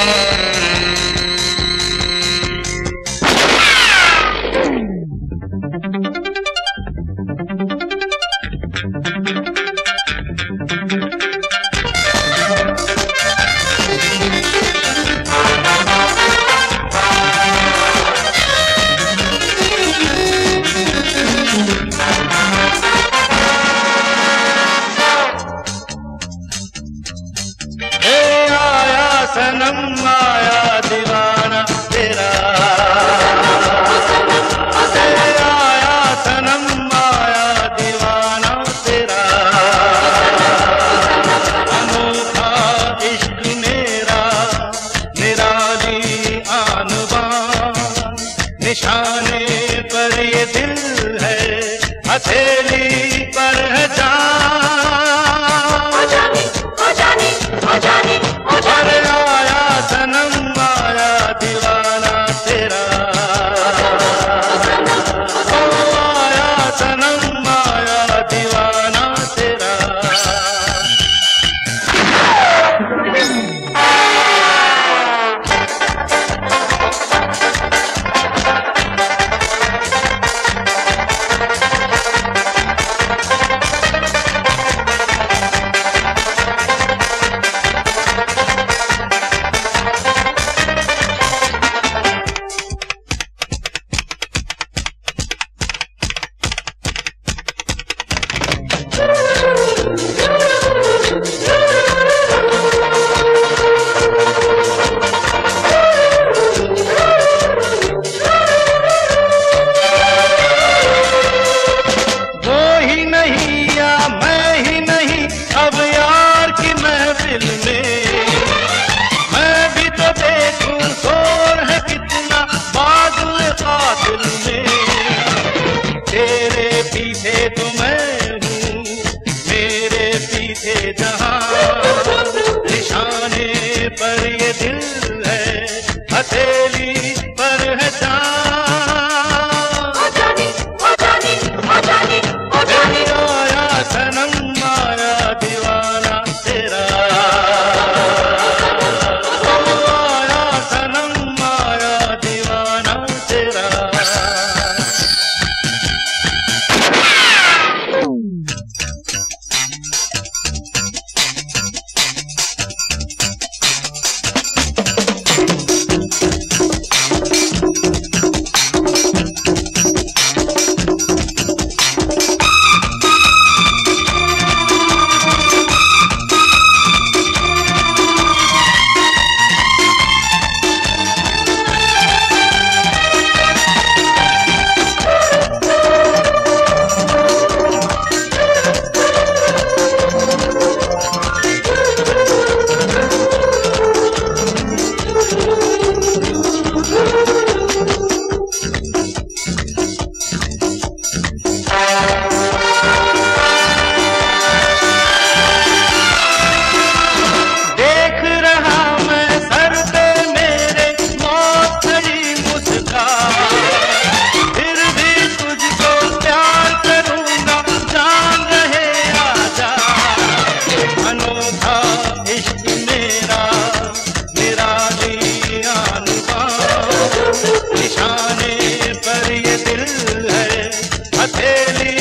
Yeah. जाने पर ये दिल है हथेली पर है जान। निशाने पर ये दिल है हथेली हथेली